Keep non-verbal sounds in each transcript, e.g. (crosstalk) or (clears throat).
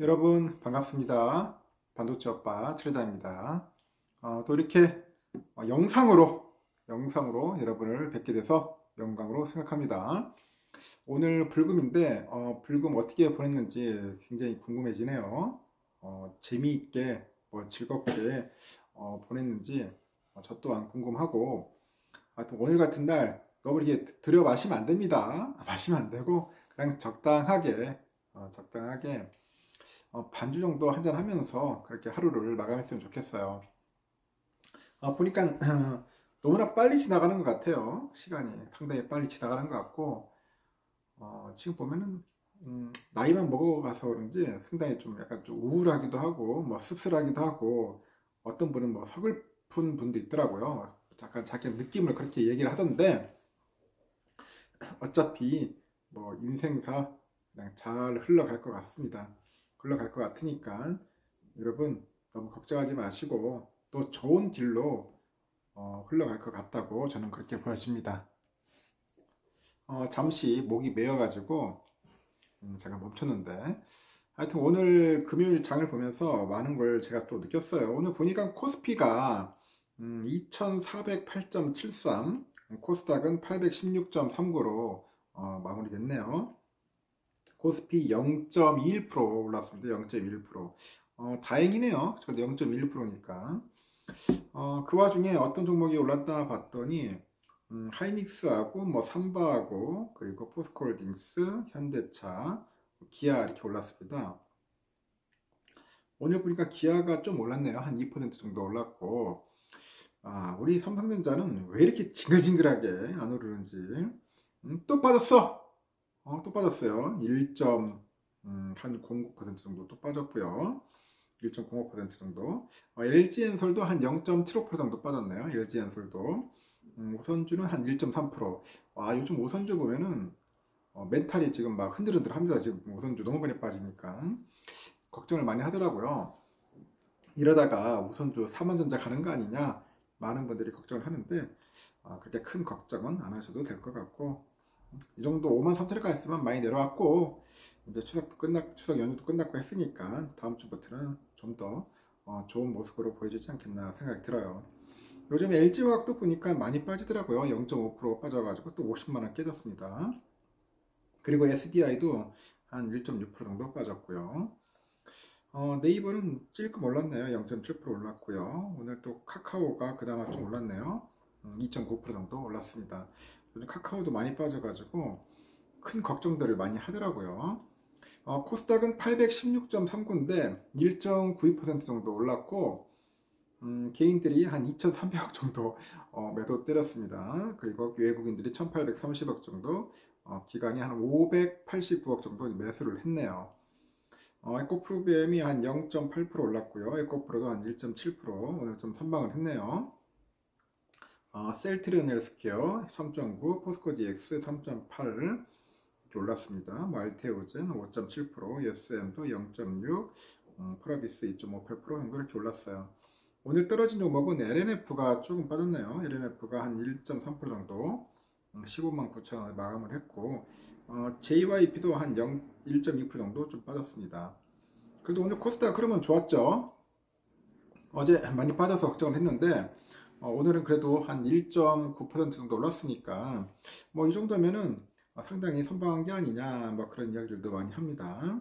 여러분 반갑습니다. 반도체 오빠 트레다입니다. 어, 또 이렇게 어, 영상으로 영상으로 여러분을 뵙게 돼서 영광으로 생각합니다. 오늘 불금인데 어, 불금 어떻게 보냈는지 굉장히 궁금해지네요. 어, 재미있게 뭐 즐겁게 어, 보냈는지 어, 저 또한 궁금하고 하여튼 오늘 같은 날 너무 이렇게 들여 마시면 안 됩니다. (laughs) 마시면 안 되고 그냥 적당하게 어, 적당하게 어, 반주 정도 한잔 하면서 그렇게 하루를 마감했으면 좋겠어요. 어, 보니까 (clears throat) 너무나 빨리 지나가는 것 같아요. 시간이 상당히 빨리 지나가는 것 같고 어, 지금 보면은 음, 나이만 먹어가서 그런지 상당히 좀 약간 좀 우울하기도 하고 뭐 씁쓸하기도 하고 어떤 분은 뭐 서글픈 분도 있더라고요. 약간 자기 느낌을 그렇게 얘기를 하던데 어차피 뭐 인생사 그냥 잘 흘러갈 것 같습니다. 흘러갈 것 같으니까 여러분 너무 걱정하지 마시고 또 좋은 길로 어, 흘러갈 것 같다고 저는 그렇게 보여집니다. 어, 잠시 목이 메어가지고 음, 제가 멈췄는데 하여튼 오늘 금요일 장을 보면서 많은 걸 제가 또 느꼈어요. 오늘 보니까 코스피가 음, 2408.73 코스닥은 816.39로 어, 마무리됐네요. 코스피 0.21% 올랐습니다. 0.1%. 어, 다행이네요. 저도 0.1%니까. 어, 그 와중에 어떤 종목이 올랐다 봤더니 음, 하이닉스하고 뭐 삼바하고 그리고 포스코홀딩스, 현대차, 기아 이렇게 올랐습니다. 오늘 보니까 기아가 좀 올랐네요. 한 2% 정도 올랐고 아, 우리 삼성전자는 왜 이렇게 징글징글하게 안 오르는지 음, 또 빠졌어. 어, 또 빠졌어요. 1.09% 음, 정도 또 빠졌고요. 1.05% 정도. 어, LG엔솔도 한 0.75% 정도 빠졌네요. LG엔솔도. 음, 오선주는 한 1.3%. 와, 요즘 오선주 보면은 어, 멘탈이 지금 막 흔들흔들 합니다. 지금 오선주 너무 많이 빠지니까. 걱정을 많이 하더라고요. 이러다가 우선주 삼원전자 가는 거 아니냐 많은 분들이 걱정을 하는데 어, 그렇게 큰 걱정은 안 하셔도 될 것 같고 이 정도 5만 3천원까지 했으면 많이 내려왔고 이제 추석도 끝났 추석 연휴도 끝났고 했으니까 다음 주부터는 좀더 어, 좋은 모습으로 보여주지 않겠나 생각이 들어요. 요즘 LG화학도 보니까 많이 빠지더라고요. 0.5% 빠져가지고 또 50만원 깨졌습니다. 그리고 SDI도 한 1.6% 정도 빠졌고요. 어, 네이버는 찔끔 올랐네요. 0.7% 올랐고요. 오늘 또 카카오가 그나마 좀 올랐네요. 2.9% 음, 정도 올랐습니다. 카카오도 많이 빠져가지고 큰 걱정들을 많이 하더라고요. 어, 코스닥은 816.39인데 1.92% 정도 올랐고 음, 개인들이 한 2,300억 정도 어, 매도 때렸습니다. 그리고 외국인들이 1,830억 정도, 어, 기관이 한 589억 정도 매수를 했네요. 어, 에코프로비엠이 한 0.8% 올랐고요. 에코프로도 한 1.7% 오늘 좀 선방을 했네요. 어, 셀트리온 헬스케어 3.9, 포스코 DX 3.8 이렇게 올랐습니다. 뭐 알테오젠 5.7%, SM도 0.6, 음, 프라비스 2.58% 정도 이렇게 올랐어요. 오늘 떨어진 종목은 엘앤에프가 조금 빠졌네요. 엘앤에프가 한 1.3% 정도 15만 9천 원 마감을 했고 어, JYP도 한 1.2% 정도 좀 빠졌습니다. 그래도 오늘 코스닥 그러면 좋았죠. 어제 많이 빠져서 걱정을 했는데 어, 오늘은 그래도 한 1.9% 정도 올랐으니까 뭐 이 정도면은 상당히 선방한 게 아니냐 뭐 그런 이야기들도 많이 합니다.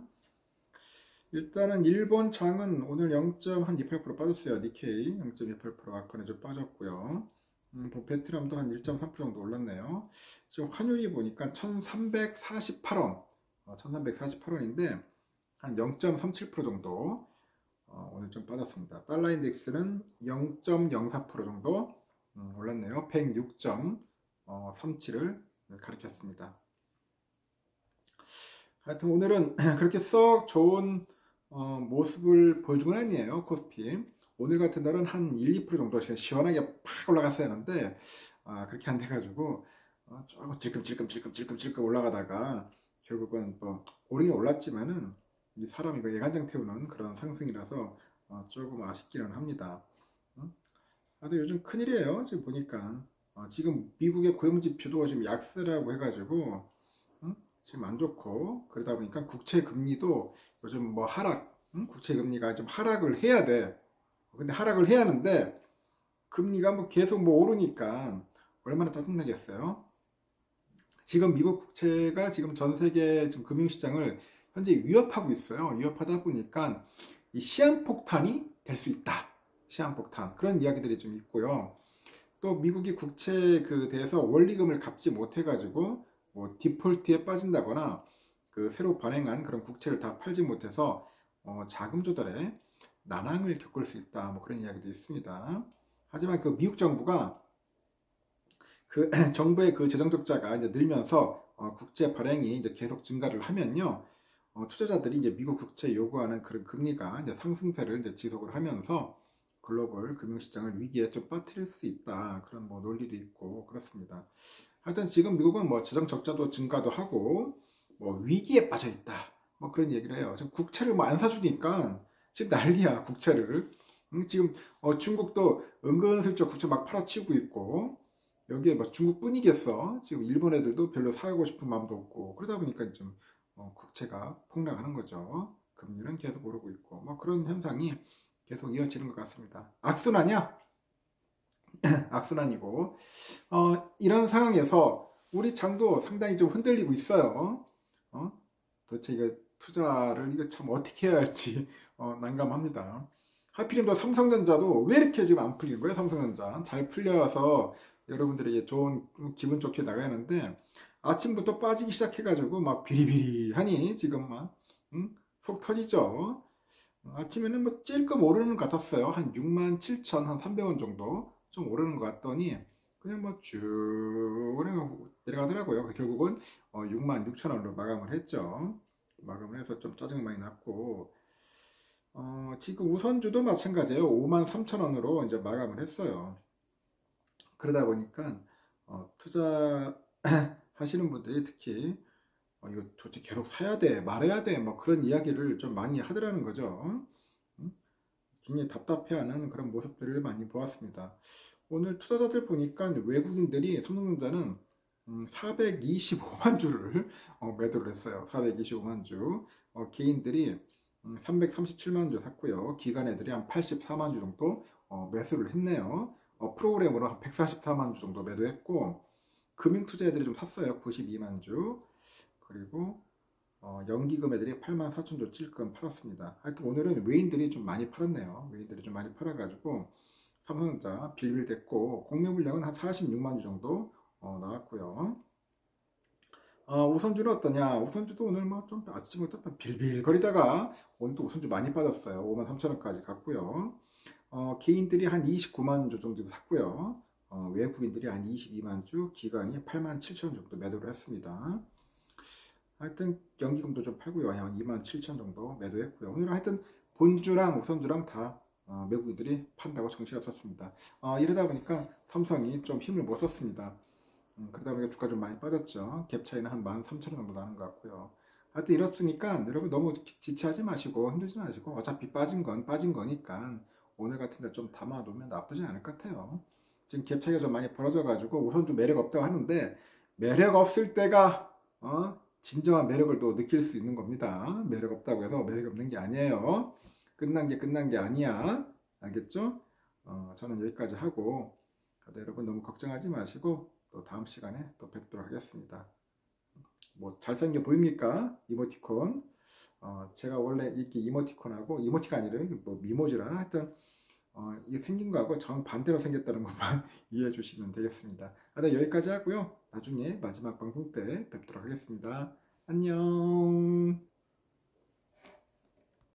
일단은 일본 장은 오늘 0.28% 빠졌어요. 니케이 0.28% 아까는 좀 빠졌고요. 음, 뭐 베트남도 한 1.3% 정도 올랐네요. 지금 환율이 보니까 1348원, 어, 1348원인데 한 0.37% 정도 어, 오늘 좀 빠졌습니다. 달러 인덱스는 0.04% 정도 음, 올랐네요. 106.37을 가리켰습니다. 하여튼 오늘은 (clears throat) 그렇게 썩 좋은 어, 모습을 보여준 건 아니에요. 코스피. 오늘 같은 날은 한 1, 2% 정도 시원하게 팍 올라갔어야 하는데 아, 그렇게 안 돼가지고 어, 조금 질끔질끔질끔질끔 올라가다가 결국은 뭐 오르긴 올랐지만은 이 사람이 그 예간장 태우는 그런 상승이라서 어, 조금 아쉽기는 합니다. 어? 아, 근데 요즘 큰일이에요. 지금 보니까 어, 지금 미국의 고용지표도 지금 약세라고 해가지고 어? 지금 안 좋고 그러다 보니까 국채 금리도 요즘 뭐 하락, 응? 국채 금리가 좀 하락을 해야 돼. 근데 하락을 해야 하는데 금리가 뭐 계속 뭐 오르니까 얼마나 짜증나겠어요. 지금 미국 국채가 지금 전 세계 지금 금융시장을 현재 위협하고 있어요. 위협하다 보니까 이 시한폭탄이 될 수 있다. 시한폭탄 그런 이야기들이 좀 있고요. 또 미국이 국채 그 대해서 원리금을 갚지 못해가지고 뭐 디폴트에 빠진다거나 그 새로 발행한 그런 국채를 다 팔지 못해서 어 자금 조달에 난항을 겪을 수 있다. 뭐 그런 이야기도 있습니다. 하지만 그 미국 정부가 그 (clears throat) 정부의 그 재정 적자가 이제 늘면서 어 국채 발행이 이제 계속 증가를 하면요. 어 투자자들이 이제 미국 국채 요구하는 그런 금리가 이제 상승세를 이제 지속을 하면서 글로벌 금융시장을 위기에 좀 빠뜨릴 수 있다. 그런 뭐 논리도 있고 그렇습니다. 하여튼 지금 미국은 뭐 재정 적자도 증가도 하고 뭐 위기에 빠져 있다. 뭐 그런 얘기를 해요. 지금 국채를 뭐 안 사주니까 지금 난리야 국채를. 음, 지금 어 중국도 은근슬쩍 국채 막 팔아치우고 있고 여기에 뭐 중국뿐이겠어. 지금 일본 애들도 별로 사고 싶은 마음도 없고 그러다 보니까 좀 어 국채가 폭락하는 거죠. 금리는 계속 오르고 있고 뭐 그런 현상이 계속 이어지는 것 같습니다. 악순환이야? (clears throat) 악순환이고 어, 이런 상황에서 우리 장도 상당히 좀 흔들리고 있어요. 어? 도대체 이거 투자를 이거 참 어떻게 해야 할지 어, 난감합니다. 하필이면 또 삼성전자도 왜 이렇게 지금 안 풀리는 거예요? 삼성전자 잘 풀려서 여러분들에게 좋은 기분 좋게 나가야 하는데 아침부터 빠지기 시작해가지고 막 비리비리하니 지금 막 응? 속 터지죠. 아침에는 뭐 찔끔 오르는 것 같았어요. 한 6만 7천 한 300원 정도 좀 오르는 것 같더니 그냥 뭐 쭉 내려가더라고요. 결국은 6만 어, 6천 원으로 마감을 했죠. 마감을 해서 좀 짜증 많이 났고 어, 지금 우선주도 마찬가지예요. 5만 3천 원으로 이제 마감을 했어요. 그러다 보니까 어, 투자 (clears throat) 하시는 분들이 특히 어, 이거 도대체 계속 사야 돼, 말해야 돼, 뭐 그런 이야기를 좀 많이 하더라는 거죠. 굉장히 답답해하는 그런 모습들을 많이 보았습니다. 오늘 투자자들 보니까 외국인들이 삼성전자는 425만 주를 어, 매도를 했어요. 425만 주. 어, 개인들이 337만 주 샀고요. 기관 애들이 한 84만 주 정도 어, 매수를 했네요. 프로그램으로 한 144만 주 정도 매도했고 금융 투자 애들이 좀 샀어요. 92만 주. 그리고 어, 연기금 애들이 8만 4천 조 찔끔 팔았습니다. 하여튼 오늘은 외인들이 좀 많이 팔았네요. 외인들이 좀 많이 팔아가지고 삼성전자 빌빌댔고 공매 물량은 한 46만 주 정도 어, 나왔고요. 어, 우선주는 어떠냐? 우선주도 오늘 뭐 좀 아침부터 빌빌거리다가 오늘도 우선주 많이 빠졌어요. 5만 3천 원까지 갔고요. 어, 개인들이 한 29만 주 정도 샀고요. 어, 외국인들이 한 22만 주, 기관이 8만 7천 원 정도 매도를 했습니다. 하여튼 연기금도 좀 팔고요. 한 2만 7천 정도 매도했고요. 오늘 하여튼 본주랑 우선주랑 다 어, 외국인들이 판다고 정신이 없었습니다. 어, 이러다 보니까 삼성이 좀 힘을 못 썼습니다. 음, 그러다 보니까 주가 좀 많이 빠졌죠. 갭 차이는 한 13,000원 정도 나는 것 같고요. 하여튼 이렇으니까 여러분 너무 지체하지 마시고 힘들지 마시고 어차피 빠진 건 빠진 거니까 오늘 같은 데좀 담아두면 나쁘지 않을 것 같아요. 지금 갭 차이가 좀 많이 벌어져 가지고 우선주 매력 없다고 하는데 매력 없을 때가 어? 진정한 매력을 또 느낄 수 있는 겁니다. 매력 없다고 해서 매력 없는 게 아니에요. 끝난 게 끝난 게 아니야. 알겠죠? 어, 저는 여기까지 하고 여러분 너무 걱정하지 마시고 또 다음 시간에 또 뵙도록 하겠습니다. 뭐 잘생겨 보입니까? 이모티콘. 어, 제가 원래 이렇게 이모티콘하고 이모티가 아니라 뭐 미모지라 하여튼 어, 이게 생긴 거하고 정반대로 생겼다는 것만 (laughs) 이해해 주시면 되겠습니다. 아, 네, 여기까지 하고요. 나중에 마지막 방송 때 뵙도록 하겠습니다. 안녕.